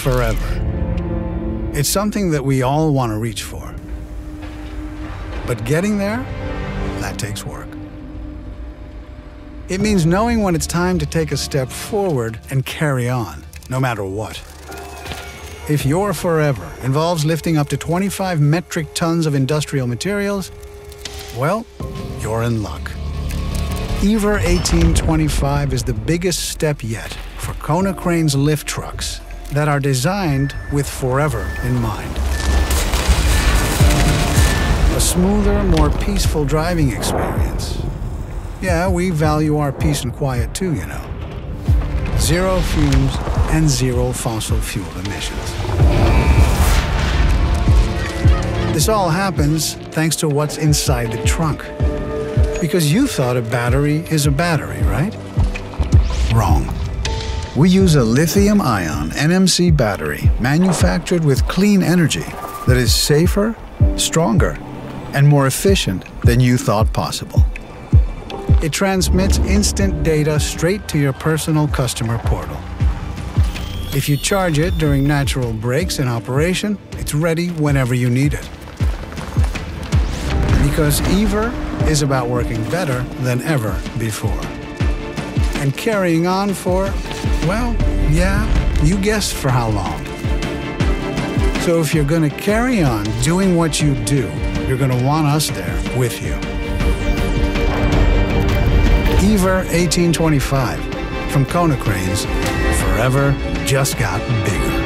forever. It's something that we all want to reach for. But getting there, that takes work. It means knowing when it's time to take a step forward and carry on, no matter what. If your forever involves lifting up to 25 metric tons of industrial materials, well, you're in luck. E-VER 1825 is the biggest step yet for Konecranes lift trucks that are designed with forever in mind. A smoother, more peaceful driving experience. Yeah, we value our peace and quiet too, you know. Zero fumes and zero fossil fuel emissions. This all happens thanks to what's inside the trunk. Because you thought a battery is a battery, right? Wrong. We use a lithium ion NMC battery manufactured with clean energy that is safer, stronger, and more efficient than you thought possible. It transmits instant data straight to your personal customer portal. If you charge it during natural breaks in operation, it's ready whenever you need it. Because E-VER is about working better than ever before. And carrying on for, well, yeah, you guessed for how long. So if you're going to carry on doing what you do, you're going to want us there with you. E-VER 1825 from Konecranes, forever just got bigger.